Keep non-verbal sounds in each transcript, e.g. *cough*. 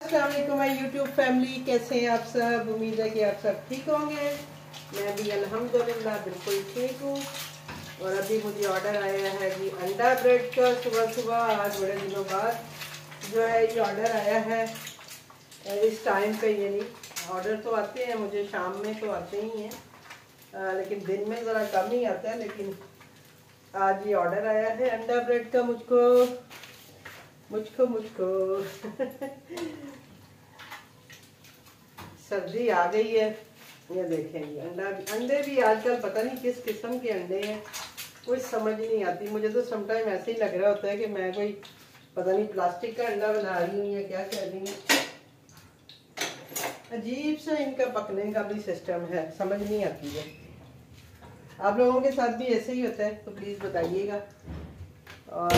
Aslam my YouTube family, कैसे हैं आप सब? उम्मीद है कि आप सब ठीक होंगे। मैं भी अल्हम्दुलिल्लाह बिल्कुल ठीक हूँ। और अभी मुझे ऑर्डर आया है जी अंडा ब्रेड का सुबह सुबह, आज बड़े दिनों बाद जो है ये ऑर्डर आया है। इस टाइम पे यानी ऑर्डर तो आते हैं, मुझे शाम में तो आते ही हैं। लेकिन दिन में ज़रा कम ही आता है, लेकिन आज ये ऑर्डर आया है अंडा ब्रेड का मुझको। मुझको मुझको। *laughs* सब्ज़ी आ गई है। ये देखेंगे अंडा अंडे भी आजकल पता नहीं किस किस्म के अंडे हैं। कुछ समझ नहीं आती। मुझे तो समटाइम ऐसे ही लग रहा होता है कि मैं कोई पता नहीं प्लास्टिक का अंडा बना रही हूँ या क्या कर रही हूँ। अजीब सा इनका पकने का भी सिस्टम है। समझ नहीं आती है। आप लोगों के साथ भी ऐसे ही होता है तो प्लीज़ बताइएगा। और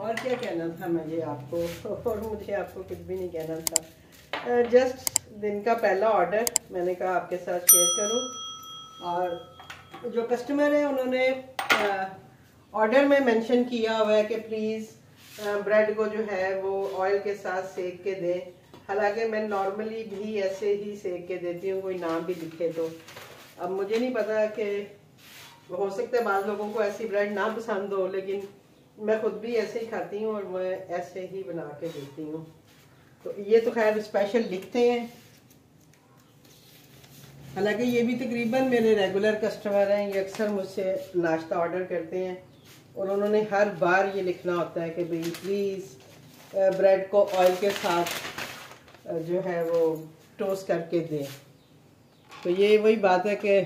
और क्या कहना था मुझे आपको? *laughs* और मुझे आपको कुछ भी नहीं कहना था। जस्ट दिन का पहला ऑर्डर मैंने कहा आपके साथ शेयर करूँ। और जो कस्टमर है, उन्होंने ऑर्डर में मेंशन किया हुआ है कि प्लीज़ ब्रेड को जो है, वो ऑयल के साथ सेक के दें। हालाँकि मैं नॉर्मली भी ऐसे ही सेक के देती हूँ, कोई नाम भी लिखे तो। अब मुझे नहीं पता कि हो सकता है, बाद लोगों को ऐसी ब्रेड ना पसंद हो, लेकिन मैं खुद भी ऐसे ही खाती हूँ और मैं ऐसे ही बना के देती हूँ। तो ये तो खैर स्पेशल लिखते हैं। हालाँकि ये भी तकरीबन मेरे रेगुलर कस्टमर हैं, ये अक्सर मुझसे नाश्ता ऑर्डर करते हैं और उन्होंने हर बार ये लिखना होता है कि भाई प्लीज़ ब्रेड को ऑयल के साथ जो है वो टोस्ट करके दें। तो ये वही बात है कि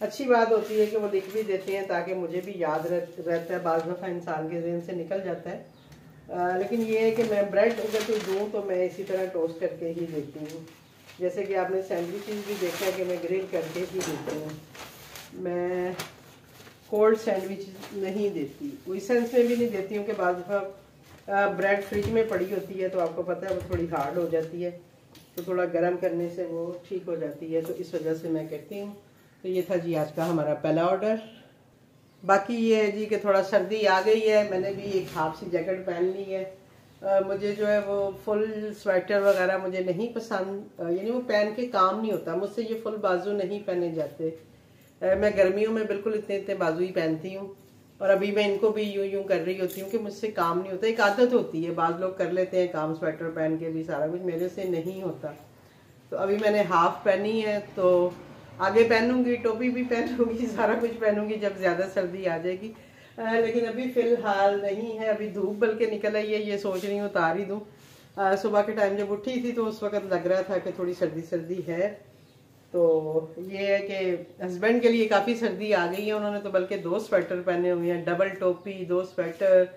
अच्छी बात होती है कि वो लिख भी देते हैं ताकि मुझे भी याद रहता है। बाज़ दफ़ा इंसान के जहन से निकल जाता है। आ, लेकिन ये है कि मैं ब्रेड अगर कोई दूँ तो मैं इसी तरह टोस्ट करके ही देती हूँ। जैसे कि आपने सैंडविचेस भी देखा है कि मैं ग्रिल करके ही देती हूँ। मैं कोल्ड सैंडविच नहीं देती। कोई सेंस में भी नहीं देती हूँ कि बाज़ दफ़ा ब्रेड फ्रिज में पड़ी होती है तो आपको पता है वो थोड़ी हार्ड हो जाती है। तो थोड़ा गर्म करने से वो ठीक हो जाती है। तो इस वजह से मैं कहती हूँ तो ये था जी आज का हमारा पहला ऑर्डर बाकी ये है जी कि थोड़ा सर्दी आ गई है मैंने भी एक हाफ़ सी जैकेट पहन ली है। आ, मुझे जो है वो फुल स्वेटर वगैरह मुझे नहीं पसंद। यानी वो पहन के काम नहीं होता मुझसे ये फुल बाजू नहीं पहने जाते। आ, मैं गर्मियों में बिल्कुल इतने इतने बाजू ही पहनती हूँ। और अभी मैं इनको भी यूँ यूँ कर रही होती हूँ कि मुझसे काम नहीं होता। एक आदत होती है बाद लोग कर लेते हैं काम स्वेटर पहन के भी सारा कुछ मेरे से नहीं होता। तो अभी मैंने हाफ़ पहनी है तो आगे पहनूँगी टोपी भी पहनूँगी सारा कुछ पहनूँगी जब ज़्यादा सर्दी आ जाएगी। आ, लेकिन अभी फ़िलहाल नहीं है अभी धूप बल्कि निकल आई है ये सोच रही हूँ उतार ही दूँ। सुबह के टाइम जब उठी थी तो उस वक्त लग रहा था कि थोड़ी सर्दी सर्दी है। तो ये है कि हस्बैंड के लिए काफ़ी सर्दी आ गई है उन्होंने तो बल्कि दो स्वेटर पहने हुए हैं डबल टोपी दो स्वेटर।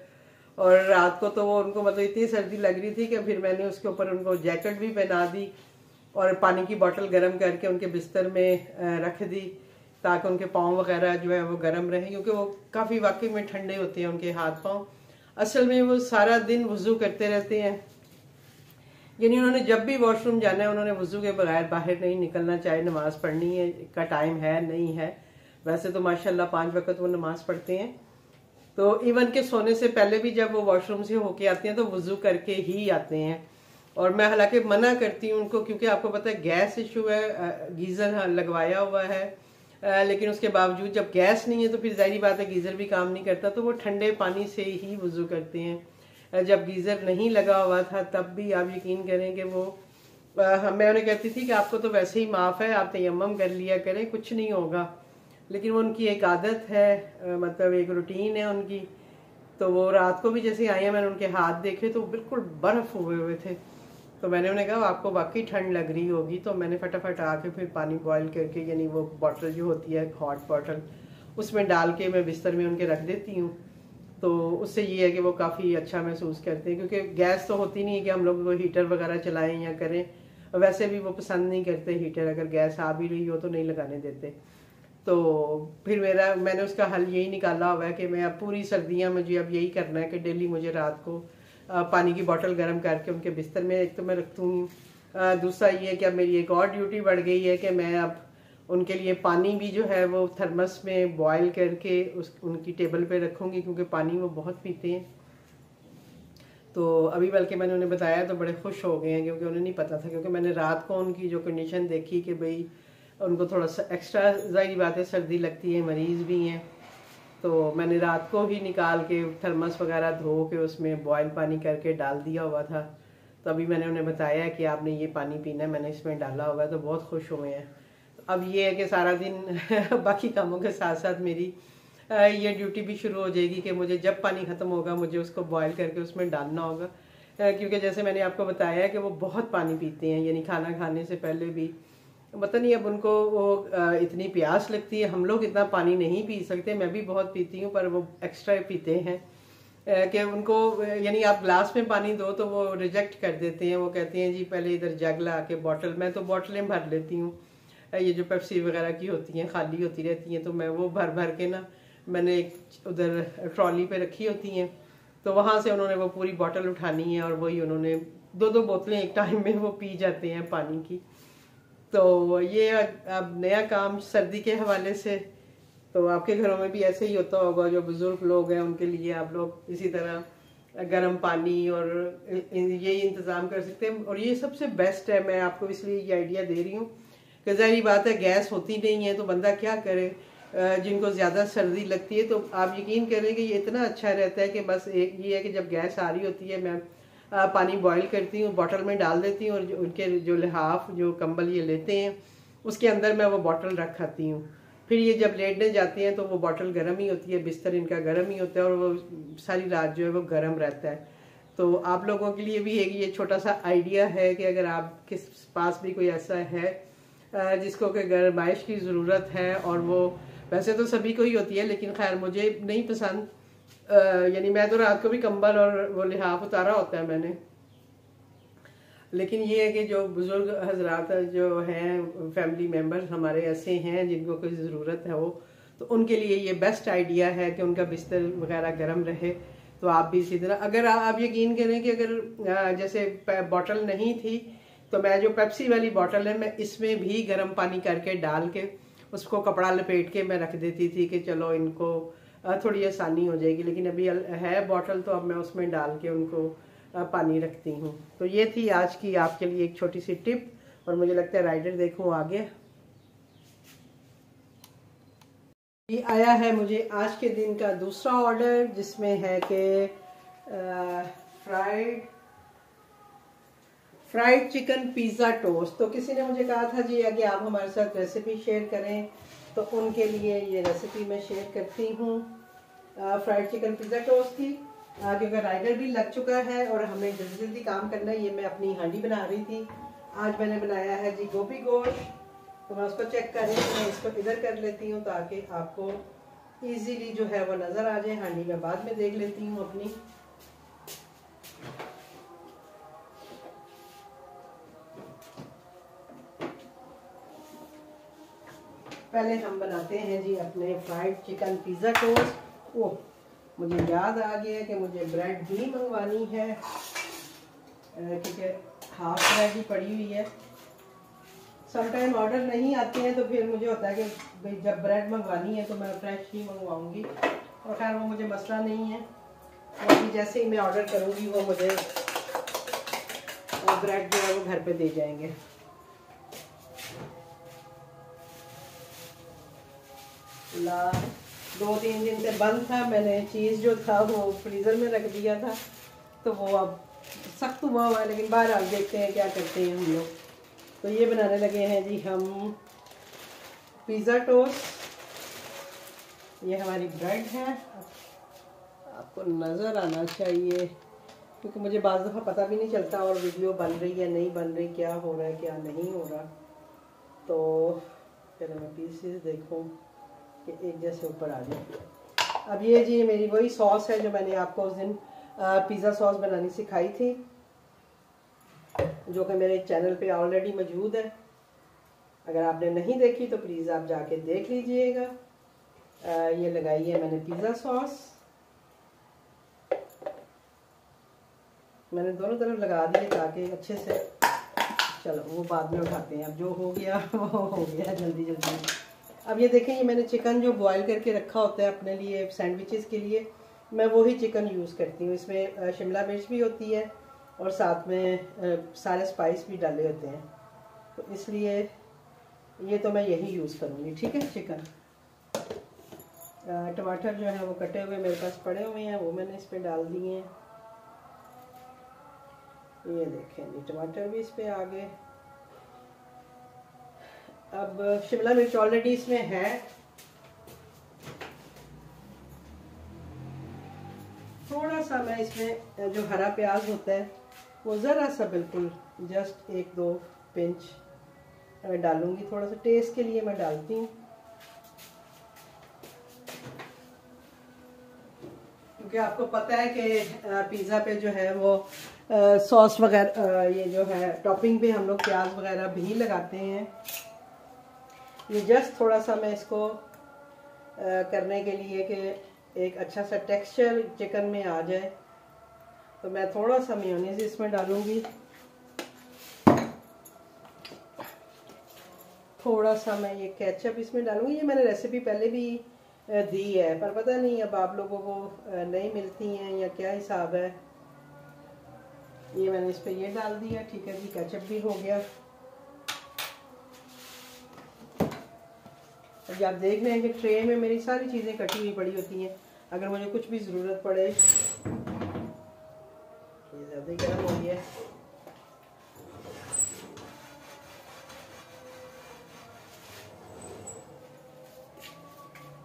और रात को तो वो उनको मतलब इतनी सर्दी लग रही थी कि फिर मैंने उसके ऊपर उनको जैकेट भी पहना दी। और पानी की बोतल गर्म करके उनके बिस्तर में रख दी, ताकि उनके पाँव वगैरह जो है वो गर्म रहे, क्योंकि वो काफ़ी वाकई में ठंडे होते हैं उनके हाथ पाँव। असल में वो सारा दिन वज़ू करते रहते हैं। यानी उन्होंने जब भी वॉशरूम जाना है, उन्होंने वज़ू के बगैर बाहर नहीं निकलना, चाहे नमाज़ पढ़नी है, का टाइम है, नहीं है। वैसे तो माशाल्लाह पाँच वक्त वो नमाज़ पढ़ते हैं। तो इवन के सोने से पहले भी जब वो वॉशरूम से होके आते हैं तो वज़ू करके ही आते हैं। और मैं हालाँकि मना करती हूँ उनको क्योंकि आपको पता है गैस इशू है गीज़र लगवाया हुआ है। लेकिन उसके बावजूद जब गैस नहीं है तो फिर ज़ाहिर बात है गीज़र भी काम नहीं करता तो वो ठंडे पानी से ही वज़ू करते हैं। जब गीज़र नहीं लगा हुआ था तब भी आप यकीन करें कि वो मैं उन्हें कहती थी कि आपको तो वैसे ही माफ़ है, आप तयम कर लिया करें, कुछ नहीं होगा। लेकिन वो उनकी एक आदत है मतलब एक रूटीन है उनकी। तो वो रात को भी जैसे आई है, मैंने उनके हाथ देखे तो बिल्कुल बर्फ़ हुए हुए थे। तो मैंने उन्हें कहा आपको वाकई ठंड लग रही होगी। तो मैंने फटाफट आके फिर पानी बॉयल करके, यानी वो बॉटल जो होती है हॉट बॉटल उसमें डाल के मैं बिस्तर में उनके रख देती हूँ। तो उससे ये है कि वो काफ़ी अच्छा महसूस करते हैं, क्योंकि गैस तो होती नहीं है कि हम लोग वो हीटर वगैरह चलाएँ या करें। वैसे भी वो पसंद नहीं करते हीटर अगर गैस आ भी रही हो तो नहीं लगाने देते। तो फिर मेरा, मैंने उसका हल यही निकाला हुआ है कि मैं अब पूरी सर्दियाँ मुझे अब यही करना है कि डेली मुझे रात को पानी की बॉटल गर्म करके उनके बिस्तर में एक तो मैं रखती हूँ। दूसरा ये कि अब मेरी एक और ड्यूटी बढ़ गई है कि मैं अब उनके लिए पानी भी जो है वो थर्मस में बॉयल करके उस, उनकी टेबल पे रखूँगी क्योंकि पानी वो बहुत पीते हैं। तो अभी बल्कि मैंने उन्हें बताया तो बड़े खुश हो गए हैं क्योंकि उन्हें नहीं पता था क्योंकि मैंने रात को उनकी जो कंडीशन देखी कि भाई उनको थोड़ा सा एक्स्ट्रा ज़ाहिर बात है, सर्दी लगती है, मरीज़ भी हैं। तो मैंने रात को ही निकाल के थर्मस वगैरह धो के उसमें बॉयल पानी करके डाल दिया हुआ था। तो अभी मैंने उन्हें बताया कि आपने ये पानी पीना है, मैंने इसमें डाला होगा तो बहुत खुश हुए हैं। अब ये है कि सारा दिन *laughs* बाकी कामों के साथ साथ मेरी ये ड्यूटी भी शुरू हो जाएगी कि मुझे जब पानी ख़त्म होगा, मुझे उसको बॉयल करके उसमें डालना होगा। क्योंकि जैसे मैंने आपको बताया कि वो बहुत पानी पीते हैं, यानी खाना खाने से पहले भी। पता नहीं अब उनको वो इतनी प्यास लगती है। हम लोग इतना पानी नहीं पी सकते। मैं भी बहुत पीती हूँ, पर वो एक्स्ट्रा पीते हैं। कि उनको, यानी आप ग्लास में पानी दो तो वो रिजेक्ट कर देते हैं। वो कहते हैं, जी, पहले इधर जग ला के बॉटल मैं तो बॉटलें भर लेती हूँ। ये जो पेप्सी वगैरह की होती हैं, खाली होती रहती हैं तो मैं वो भर भर के ना, मैंने एक उधर ट्रॉली पे रखी होती हैं। तो वहाँ से उन्होंने वो पूरी बॉटल उठानी है और वही उन्होंने दो दो बोतलें एक टाइम में वो पी जाते हैं पानी की। तो ये अब नया काम सर्दी के हवाले से तो आपके घरों में भी ऐसे ही होता होगा, जो बुज़ुर्ग लोग हैं उनके लिए आप लोग इसी तरह गर्म पानी और यही इंतज़ाम कर सकते हैं। और ये सबसे बेस्ट है, मैं आपको इसलिए ये आइडिया दे रही हूँ कि ज़ाहरी बात है, गैस होती नहीं है तो बंदा क्या करे? जिनको ज़्यादा सर्दी लगती है तो आप यकीन करें कि ये इतना अच्छा रहता है कि बस एक, ये है कि जब गैस आ रही होती है, मैं पानी बॉईल करती हूँ बॉटल में डाल देती हूँ और उनके जो लिहाफ जो कंबल ये लेते हैं, उसके अंदर मैं वो बॉटल रख आती हूँ। फिर ये जब लेटने जाते हैं तो वो बॉटल गर्म ही होती है, बिस्तर इनका गर्म ही होता है और वो सारी रात जो है वो गर्म रहता है। तो आप लोगों के लिए भी एक ये छोटा सा आइडिया है कि अगर आप किस पास भी कोई ऐसा है जिसको कि गर्माइश की ज़रूरत है और वो, वैसे तो सभी को ही होती है, लेकिन खैर मुझे नहीं पसंद यानी मैं तो रात को भी कंबल और वो लिहाफ उतारा होता है मैंने। लेकिन ये है कि जो बुज़ुर्ग हजरात जो हैं फैमिली मेंबर हमारे ऐसे हैं, जिनको कोई ज़रूरत है वो तो उनके लिए ये बेस्ट आइडिया है कि उनका बिस्तर वगैरह गर्म रहे। तो आप भी इसी तरह, अगर आप यकीन करें कि अगर जैसे बॉटल नहीं थी तो मैं जो पेप्सी वाली बॉटल है, मैं इसमें भी गर्म पानी करके डाल के, उसको कपड़ा लपेट के मैं रख देती थी कि चलो इनको थोड़ी आसानी हो जाएगी, लेकिन अभी है बॉटल तो अब मैं उसमें डाल के उनको पानी रखती हूँ। तो ये थी आज की आपके लिए एक छोटी सी टिप, और मुझे लगता है राइडर देखूँ आगे। ये आया है मुझे आज के दिन का दूसरा ऑर्डर जिसमें है कि fried fried chicken pizza toast तो किसी ने मुझे कहा था जी अगर आप हमारे साथ रेसिपी शेयर करें। तो उनके लिए ये रेसिपी मैं शेयर करती हूँ। फ्राइड चिकन पिज़्ज़ा टोस्ट की क्योंकि राइडर भी लग चुका है और हमें जल्दी जल्दी काम करना है, ये मैं अपनी हांडी बना रही थी। आज मैंने बनाया है जी गोभी गोश्त। तो मैं उसको चेक कर रही हूँ, मैं इसको इधर कर लेती हूँ ताकि आपको इजीली जो है वो नज़र आ जाए। हांडी मैं बाद में देख लेती हूँ अपनी। पहले हम बनाते हैं जी अपने फ्राइड चिकन पिज़्ज़ा टोस्ट ओ मुझे याद आ गया कि मुझे ब्रेड भी मंगवानी है। क्योंकि हाफ़ ब्रेड ही पड़ी हुई है। समटाइम ऑर्डर नहीं आते हैं तो फिर मुझे होता है कि भाई जब ब्रेड मंगवानी है तो मैं फ्रेश ही मंगवाऊँगी। और खैर, वो मुझे मसला नहीं है। और जैसे ही मैं ऑर्डर करूँगी, वो मुझे ब्रेड जो है वो घर पे दे जाएँगे। ला दो तीन दिन से बंद था, मैंने चीज़ जो था वो फ्रीज़र में रख दिया था तो वो अब सख्त हुआ हुआ है, लेकिन बाहर आप देखते हैं क्या करते हैं हम लोग। तो ये बनाने लगे हैं जी हम पिज़्ज़ा टोस्ट ये हमारी ब्रेड है। आपको नज़र आना चाहिए, क्योंकि मुझे बाज़ दफ़ा पता भी नहीं चलता और वीडियो बन रही है, नहीं बन रही, क्या हो रहा है, क्या नहीं हो रहा। तो चलो मैं पीसेस देखूँ। कि एक जैसे ऊपर आ जाए। अब ये जी मेरी वही सॉस है जो मैंने आपको उस दिन पिज़्ज़ा सॉस बनानी सिखाई थी, जो कि मेरे चैनल पे ऑलरेडी मौजूद है। अगर आपने नहीं देखी तो प्लीज़ आप जाके देख लीजिएगा। ये लगाई है मैंने पिज़्ज़ा सॉस मैंने दोनों तरफ़ लगा दिए ताकि अच्छे से, चलो वो बाद में उठाते हैं। अब जो हो गया, *laughs* वो हो गया, जल्दी जल्दी। अब ये देखें, ये मैंने चिकन जो बॉईल करके रखा होता है अपने लिए सैंडविचेस के लिए, मैं वही चिकन यूज़ करती हूँ। इसमें शिमला मिर्च भी होती है और साथ में सारे स्पाइस भी डाले होते हैं। तो इसलिए ये तो मैं यही यूज़ करूँगी, ठीक है, चिकन? टमाटर जो है वो कटे हुए मेरे पास पड़े हुए हैं, वो मैंने इस पर डाल दिए हैं। ये देखें जी टमाटर भी इस पर आ गए अब शिमला मिर्च ऑलरेडी इसमें है। थोड़ा सा मैं इसमें जो हरा प्याज होता है, वो ज़रा सा बिल्कुल जस्ट एक दो पिंच डालूँगी। थोड़ा सा टेस्ट के लिए मैं डालती हूँ। क्योंकि आपको पता है कि पिज़्ज़ा पे जो है वो सॉस वगैरह ये जो है टॉपिंग पे हम लोग प्याज वगैरह भी लगाते हैं। ये जस्ट थोड़ा सा मैं इसको करने के लिए कि एक अच्छा सा टेक्सचर चिकन में आ जाए। तो मैं थोड़ा सा मेयोनीज इसमें डालूँगी। थोड़ा सा मैं ये केचप इसमें डालूँगी। ये मैंने रेसिपी पहले भी दी है, पर पता नहीं अब आप लोगों को नहीं मिलती हैं या क्या हिसाब है। ये मैंने इस पर ये डाल दिया, ठीक है जी केचप भी हो गया। अभी आप देख रहे हैं कि ट्रे में मेरी सारी चीज़ें कटी हुई पड़ी होती हैं। अगर मुझे कुछ भी ज़रूरत पड़े, ये ज़्यादा गर्म हो गया।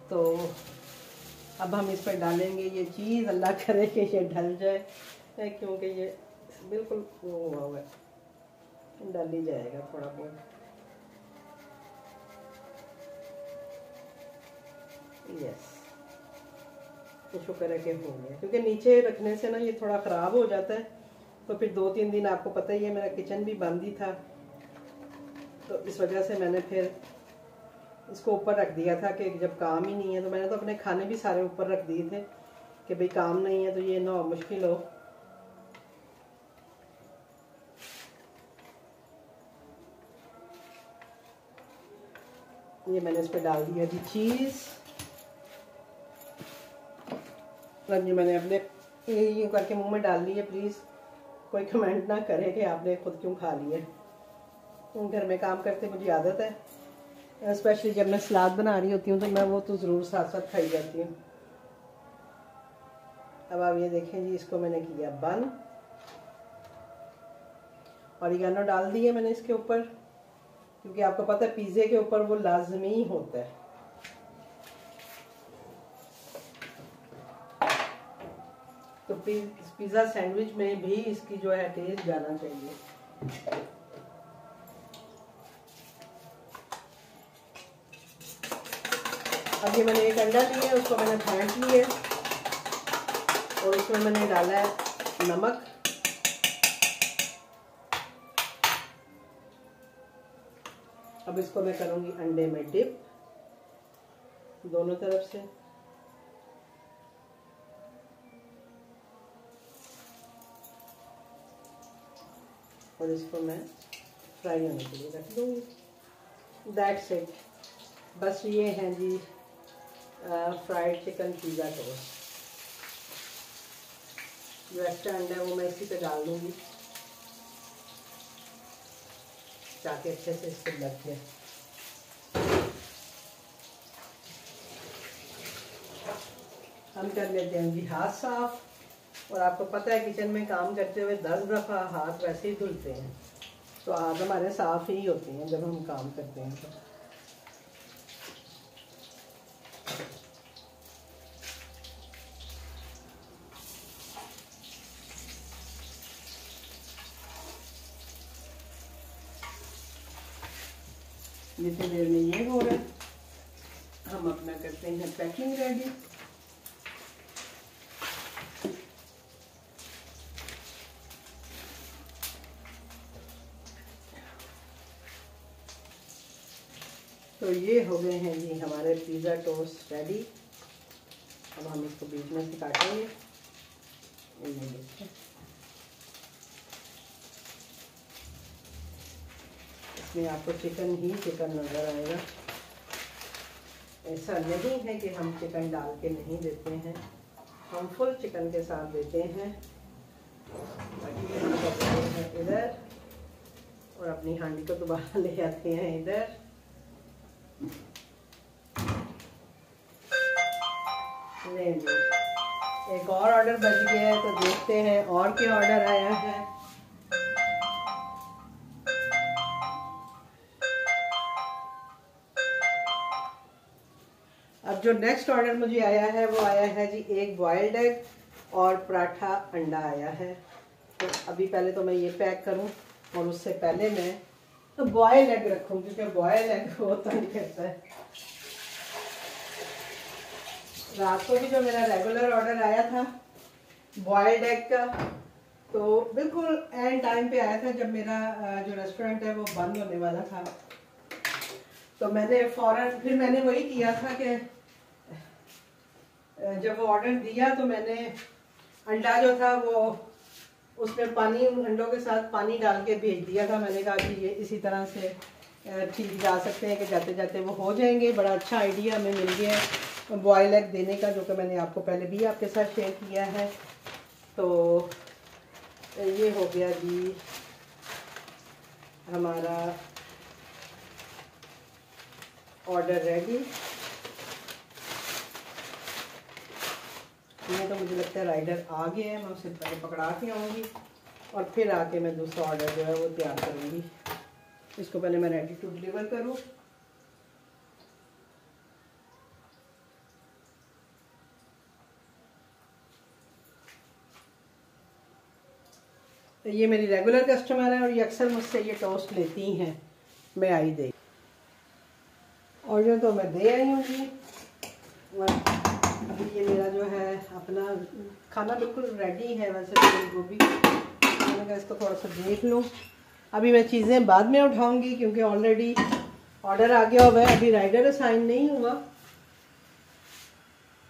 तो अब हम इस पर डालेंगे ये चीज़, अल्लाह करे कि ये ढल जाए। क्योंकि ये बिल्कुल वो हुआ हुआ है। डाल ही जाएगा थोड़ा बहुत। यस तो शुक्र है कि हो गया। क्योंकि नीचे रखने से ना ये थोड़ा ख़राब हो जाता है। तो फिर दो तीन दिन आपको पता ही है, मेरा किचन भी बंद ही था। तो इस वजह से मैंने फिर इसको ऊपर रख दिया था कि जब काम ही नहीं है तो मैंने तो अपने खाने भी सारे ऊपर रख दिए थे कि भाई काम नहीं है तो ये ना मुश्किल हो। ये मैंने इस पर डाल दिया जी चीज़ मतलब ये मैंने अपने ये करके मुँह में डाल ली है प्लीज़ कोई कमेंट ना करे कि आपने खुद क्यों खा लिया घर में काम करते मुझे आदत है। स्पेशली जब मैं सलाद बना रही होती हूँ तो मैं वो तो ज़रूर साथ साथ खाई जाती हूँ। अब आप ये देखें जी, इसको मैंने किया बन और ये डाल दिए मैंने इसके ऊपर, क्योंकि आपको पता है, पिज़्ज़े के ऊपर वो लाजमी होता है। तो पिज़्ज़ा सैंडविच में भी इसकी जो है टेस्ट जाना चाहिए। ये मैंने एक अंडा लिया उसको मैंने फेंट लिया और उसमें मैंने डाला है नमक। अब इसको मैं करूँगी अंडे में डिप दोनों तरफ़ से। और इसको मैं फ्राई होने के लिए रख दूँगी। दैट्स इट बस ये हैं जी फ्राइड चिकन पिज़्ज़ा टोस्ट जो एक्स्ट्रा अंडा है, वो मैं इसी पे डाल दूँगी। ताकि अच्छे से इसको लग जाए हम कर लेते हैं जी, हाथ साफ़। और आपको पता है किचन में काम करते हुए दस दफ़ा हाथ वैसे ही धुलते हैं। तो हाथ हमारे साफ़ ही होते हैं जब हम काम करते हैं तो। जितनी देर में ये हो रहा है, हम अपना करते हैं पैकिंग रेडी तो ये हो गए हैं जी हमारे पिज़्ज़ा टोस्ट रेडी अब हम इसको बीच में से काटेंगे। इसमें आपको चिकन ही चिकन नज़र आएगा। ऐसा नहीं है कि हम चिकन डाल के नहीं देते हैं। हम फुल चिकन के साथ देते हैं इधर। और अपनी हांडी को दोबारा *laughs* ले आते हैं इधर। एक और ऑर्डर बच गया है तो देखते हैं और क्या ऑर्डर आया है। अब जो नेक्स्ट ऑर्डर मुझे आया है, वो आया है जी, एक बॉयल्ड एग और पराठा अंडा आया है। तो अभी पहले तो मैं ये पैक करूँ और उससे पहले मैं तो बॉयल एग रखूँ, क्योंकि बॉयल एग वो तंग करता है। रात को भी जो मेरा रेगुलर ऑर्डर आया था बॉयल्ड एग का तो बिल्कुल एंड टाइम पे आया था जब मेरा जो रेस्टोरेंट है वो बंद होने वाला था। तो मैंने फ़ौरन, फिर मैंने वही किया था कि जब वो ऑर्डर दिया तो मैंने अंडा जो था वो उसमें पानी, अंडों के साथ पानी डाल के भेज दिया था मैंने कहा कि ये इसी तरह से ठीक जा सकते हैं कि जाते जाते वो हो जाएँगे। बड़ा अच्छा आइडिया हमें मिल गया है बॉयल एग देने का, जो कि मैंने आपको पहले भी आपके साथ शेयर किया है। तो ये हो गया जी हमारा ऑर्डर रेडी ये तो मुझे लगता है राइडर आ गया है, मैं उसे पहले पकड़ा के आऊँगी और फिर आके मैं दूसरा ऑर्डर जो है वो तैयार करूँगी। इसको पहले मैं रेडी टू डिलीवर करूँ। ये मेरी रेगुलर कस्टमर है और ये अक्सर मुझसे ये टोस्ट लेती हैं, मैं आई दे। ऑर्डर तो मैं दे आई हूँ जी अभी ये मेरा जो है अपना खाना बिल्कुल रेडी है वैसे तो गोभी। मैंने कहा इसको थोड़ा सा देख लूँ। अभी मैं चीज़ें बाद में उठाऊँगी क्योंकि ऑलरेडी ऑर्डर आ गया हुआ है। अभी राइडर असाइन नहीं हुआ।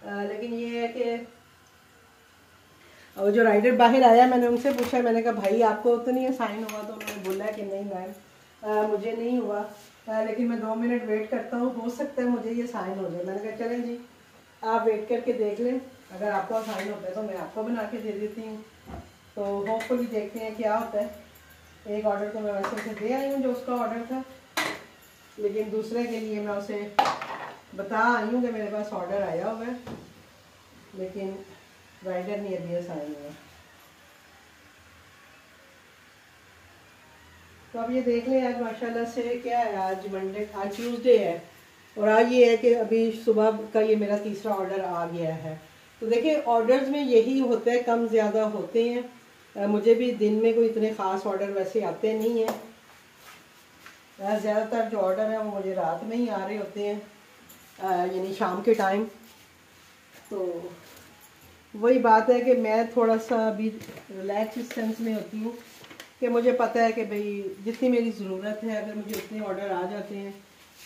आ, लेकिन ये है कि और जो राइडर बाहर आया मैंने उनसे पूछा मैंने कहा भाई आपको तो नहीं असाइन हुआ? तो उन्होंने बोला कि नहीं मैम मुझे नहीं हुआ। आ, लेकिन मैं दो मिनट वेट करता हूँ। हो सकता है मुझे ये साइन हो जाए। मैंने कहा चलें जी। आप वेट करके देख लें। अगर आपको आसानी होता है तो मैं आपको बना के दे देती हूँ। तो होपफुली देखते हैं क्या होता है। एक ऑर्डर तो मैं वैसे उसे दे आई हूँ जो उसका ऑर्डर था। लेकिन दूसरे के लिए मैं उसे बता आई हूँ कि मेरे पास ऑर्डर आया हुआ है। लेकिन राइडर नहीं, अभी आसानी हुआ तो अब ये देख लें आज माशाल्लाह से क्या है, आज मंडे आज ट्यूसडे है। और आज ये है कि अभी सुबह का ये मेरा तीसरा ऑर्डर आ गया है। तो देखिए ऑर्डर्स में यही होता है, कम ज़्यादा होते हैं। मुझे भी दिन में कोई इतने ख़ास ऑर्डर वैसे आते नहीं हैं। ज़्यादातर जो ऑर्डर है, वो मुझे रात में ही आ रहे होते हैं यानी शाम के टाइम तो वही बात है कि मैं थोड़ा सा अभी रिलैक्स सेंस में होती हूँ कि मुझे पता है कि भाई, जितनी मेरी ज़रूरत है, अगर मुझे उतने ऑर्डर आ जाते हैं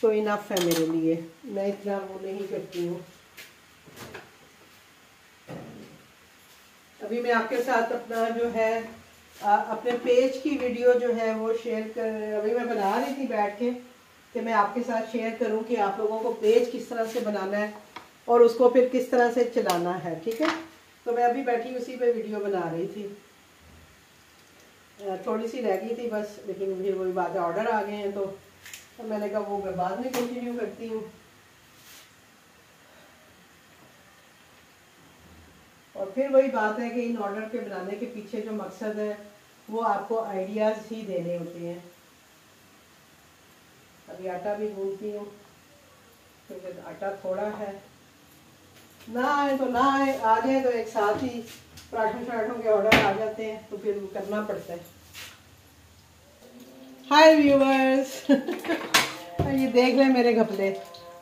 तो इनफ है मेरे लिए। मैं इतना वो नहीं करती हूँ। अभी मैं आपके साथ अपना जो है आ, अपने पेज की वीडियो जो है वो शेयर कर अभी मैं बना रही थी बैठ के कि मैं आपके साथ शेयर करूँ कि आप लोगों को पेज किस तरह से बनाना है और उसको फिर किस तरह से चलाना है ठीक है? तो मैं अभी बैठी उसी पे वीडियो बना रही थी। थोड़ी सी रह गई थी बस लेकिन फिर वही बात ऑर्डर आ गए हैं तो तो मैंने कहा, वो मैं बाद में कंटिन्यू करती हूँ। और फिर वही बात है कि इन ऑर्डर के बनाने के पीछे जो मकसद है, वो आपको आइडियाज़ ही देने होते हैं। अभी आटा भी भूनती हूँ क्योंकि तो आटा थोड़ा है, ना आए तो ना आए, आ जाए तो एक साथ ही पराठों शराठों के ऑर्डर आ जाते हैं तो फिर करना पड़ता है। हाय व्यूवर्स *laughs* ये देख लें मेरे घपले।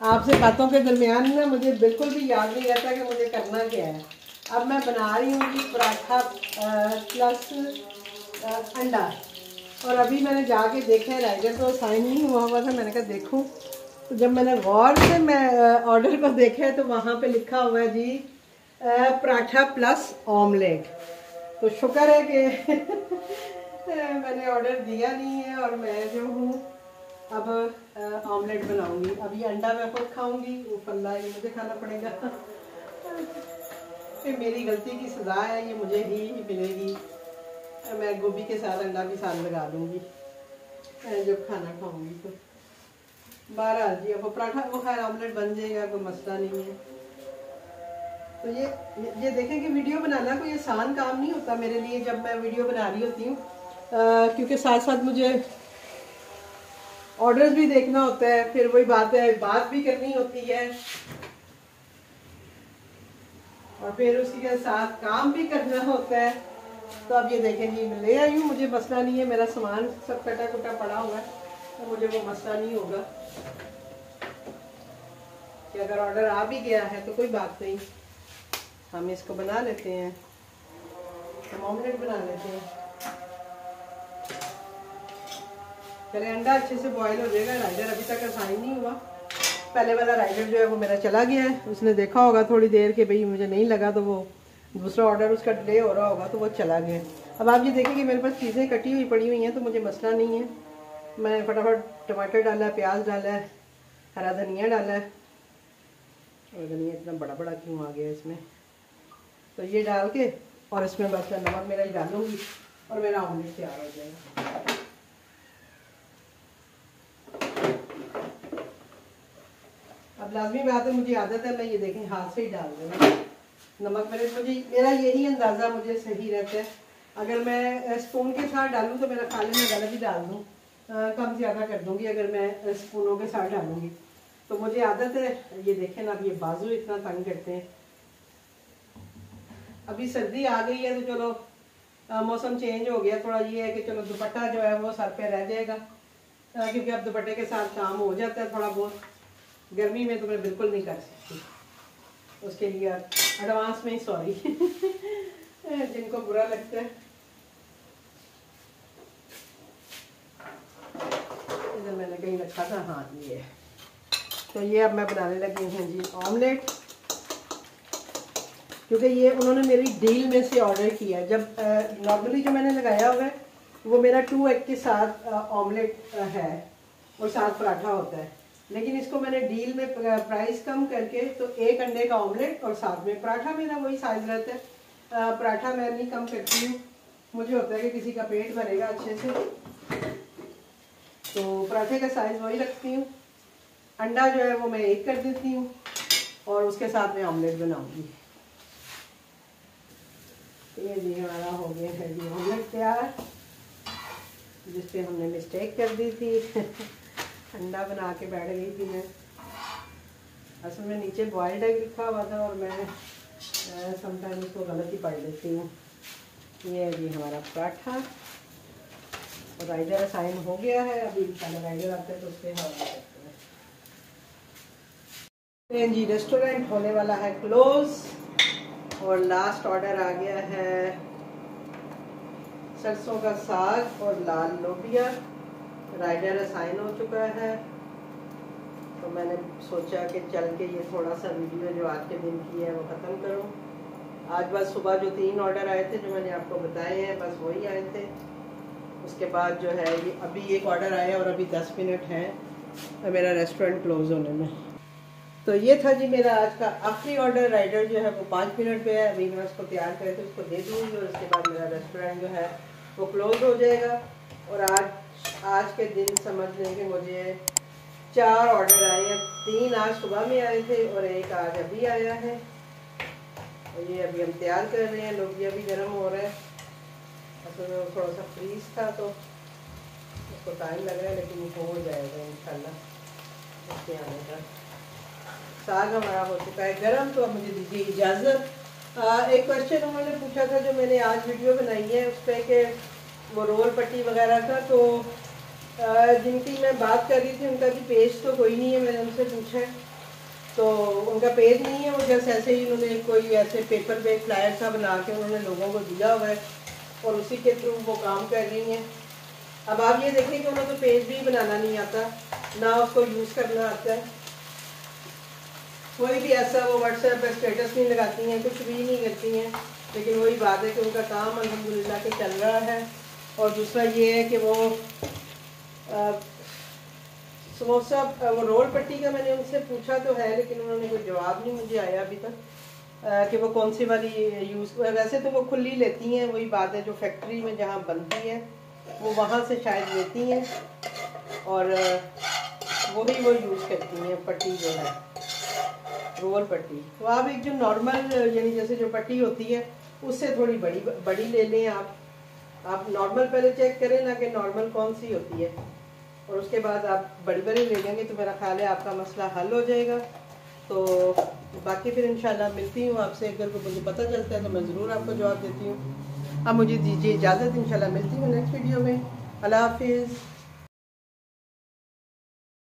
आपसे बातों के दरमियान ना मुझे बिल्कुल भी याद नहीं रहता कि मुझे करना क्या है। अब मैं बना रही हूँ कि पराठा प्लस अंडा। और अभी मैंने जाके देखा है राइडर तो साइन नहीं हुआ हुआ था, मैंने कहा देखूँ। तो जब मैंने गौर से मैं ऑर्डर को देखा है तो वहाँ पे लिखा हुआ है जी पराठा प्लस ऑमलेट तो शुक्र है कि *laughs* मैंने ऑर्डर दिया नहीं है और मैं जो हूँ, अब ऑमलेट बनाऊँगी। ये अंडा मैं खुद खाऊँगी वो पल्ला ये मुझे खाना पड़ेगा। कि मेरी गलती की सज़ा है, ये मुझे ही मिलेगी। मैं गोभी के साथ अंडा भी साथ लगा दूँगी। मैं जब खाना खाऊँगी तो। बहरहाल जी, अब पराठा, वो खैर ऑमलेट बन जाएगा, कोई मसला नहीं है। तो ये ये देखें कि वीडियो बनाना कोई आसान काम नहीं होता मेरे लिए जब मैं वीडियो बना रही होती हूँ। क्योंकि साथ साथ मुझे ऑर्डर्स भी देखना होता है, फिर वही बात है, बात भी करनी होती है। और फिर उसके साथ काम भी करना होता है। तो अब ये देखें जी ले आई हूँ, मुझे मसला नहीं है, मेरा सामान सब कटा कुटा पड़ा हुआ है तो मुझे वो मसला नहीं होगा। कि अगर ऑर्डर आ भी गया है तो कोई बात नहीं। हम इसको बना लेते हैं। हम ऑमलेट बना लेते हैं। पहले अंडा अच्छे से बॉईल हो जाएगा। राइडर अभी तक असाइन नहीं हुआ। पहले वाला राइडर जो है वो मेरा चला गया है। उसने देखा होगा थोड़ी देर के, भाई मुझे नहीं लगा तो वो दूसरा ऑर्डर उसका डिले हो रहा होगा तो वो चला गया अब आप ये देखें कि मेरे पास चीज़ें कटी हुई पड़ी हुई हैं तो मुझे मसला नहीं है। मैं फटाफट टमाटर डाला है प्याज डाला है हरा धनिया डाला। है और धनिया इतना बड़ा बड़ा क्यों आ गया इसमें? तो ये डाल के और इसमें बस नमक, मेरा ही डालूँगी और मेरा ऑमलेट तैयार हो जाएगा। लाजमी बात है मुझे आदत है, मैं ये देखें, हाथ से ही डाल दूँगी नमक मेरे, मुझे, मेरा यही अंदाज़ा, मुझे सही रहता है। अगर मैं स्पून के साथ डालूँ तो मेरा खाली में गलत ही डाल दूँ। कम ज़्यादा कर दूँगी अगर मैं स्पूनों के साथ डालूँगी। तो मुझे आदत है, ये देखें ना, अब ये बाजू इतना तंग करते हैं। अभी सर्दी आ गई है तो चलो मौसम चेंज हो गया, थोड़ा ये है कि चलो दुपट्टा जो है वो सर पे रह जाएगा। क्योंकि अब दुपट्टे के साथ काम हो जाता है थोड़ा बहुत। गर्मी में तो मैं बिल्कुल नहीं कर सकती। उसके लिए एडवांस में ही सॉरी *laughs* जिनको बुरा लगता है। इधर मैंने कहीं रखा था। हाँ ये। तो ये अब मैं बनाने लगी हूँ जी ऑमलेट क्योंकि ये उन्होंने मेरी डील में से ऑर्डर किया। जब नॉर्मली जो मैंने लगाया हुआ है, वो मेरा टू एग के साथ ऑमलेट है और साथ पराठा होता है। लेकिन इसको मैंने डील में प्राइस कम करके तो एक अंडे का ऑमलेट और साथ में पराठा मेरा वही साइज़ रहता है। पराठा मैं नहीं कम करती हूँ। मुझे होता है कि किसी का पेट भरेगा अच्छे से। तो पराठे का साइज़ वही रखती हूँ। अंडा जो है वो मैं एक कर देती हूँ और उसके साथ में ऑमलेट बनाऊँगी। ये जी हमारा हो गया है जी ऑमलेट तैयार, जिसपे हमने मिस्टेक कर दी थी। *laughs* अंडा बना के बैठ गई थी मैं। असल में नीचे बॉयल्ड एग लिखा हुआ था और मैं समटाइम इसको गलत ही पढ़ लेती हूँ। ये है जी हमारा पराठा। और राइडर साइन हो गया है। अभी पहले राइडर आते हैं तो उसके हवाले करते हैं। जी रेस्टोरेंट होने वाला है क्लोज और लास्ट ऑर्डर आ गया है सरसों का साग और लाल लोबिया। राइडर असाइन हो चुका है। तो मैंने सोचा कि चल के ये थोड़ा सा वीडियो जो आज के दिन की है, वो ख़त्म करूँ। आज बस सुबह जो तीन ऑर्डर आए थे, जो मैंने आपको बताए हैं, बस वही आए थे। उसके बाद जो है, ये अभी एक ऑर्डर आया और अभी दस मिनट हैं मेरा रेस्टोरेंट क्लोज होने में। तो ये था जी मेरा आज का आखिरी ऑर्डर राइडर जो है, वो पाँच मिनट पे है। अभी मैं उसको तैयार करके उसको दे दूँगी, और उसके बाद मेरा रेस्टोरेंट जो है, वो क्लोज हो जाएगा। और आज आज के दिन समझ लें कि मुझे चार ऑर्डर आए हैं। तीन आज सुबह में आए थे और एक आज अभी आया है। और ये अभी हम तैयार कर रहे हैं। लोग भी गर्म हो रहा है। असल में थोड़ा सा फ्रीज था तो उसको टाइम लग रहा है, लेकिन हो जाएगा, इंशाल्लाह। उसके आने का साग हमारा हो चुका है। गर्म तो मुझे दीजिए इजाज़त। एक क्वेश्चन उन्होंने पूछा था जो मैंने आज वीडियो बनाई है उस पर कि वो रोल पट्टी वगैरह का तो जिनकी मैं बात कर रही थी, उनका भी पेज तो कोई नहीं है, मैंने उनसे पूछा है। तो उनका पेज नहीं है, वो जैसे ऐसे ही उन्होंने कोई ऐसे पेपर पे फ्लायर सा बना के उन्होंने लोगों को दिया हुआ है और उसी के थ्रू वो काम कर रही हैं। अब आप ये देखें कि उन्हें तो पेज भी बनाना नहीं आता, ना उसको यूज़ करना आता है। कोई भी ऐसा वो व्हाट्सएप पर स्टेटस नहीं लगाती हैं, कुछ भी नहीं करती हैं, लेकिन वही बात है कि उनका काम अलहमदिल्ला के चल रहा है। और दूसरा ये है कि वो समोसा वो रोल पट्टी का मैंने उनसे पूछा तो है, लेकिन उन्होंने कोई जवाब नहीं मुझे आया अभी तक कि वो कौन सी वाली यूज़ वैसे तो वो खुली लेती हैं, वही बात है जो फैक्ट्री में जहाँ बनती है, वो वहाँ से शायद लेती हैं, और वही वो यूज़ करती हैं, पट्टी जो है, रोल पट्टी। तो आप एक जो नॉर्मल, यानी जैसे जो पट्टी होती है, उससे थोड़ी बड़ी बड़ी ले लें आप। आप नॉर्मल पहले चेक करें ना कि नॉर्मल कौन सी होती है। और उसके बाद आप बड़ी बड़ी ले लेंगे तो मेरा ख्याल है आपका मसला हल हो जाएगा। तो बाकी फिर इंशाल्लाह मिलती हूँ आपसे, अगर कोई मुझे पता चलता है तो मैं ज़रूर आपको जवाब देती हूँ। आप मुझे दीजिए इजाज़त, इंशाल्लाह मिलती हूँ नेक्स्ट वीडियो में। अल्लाह हाफिज़।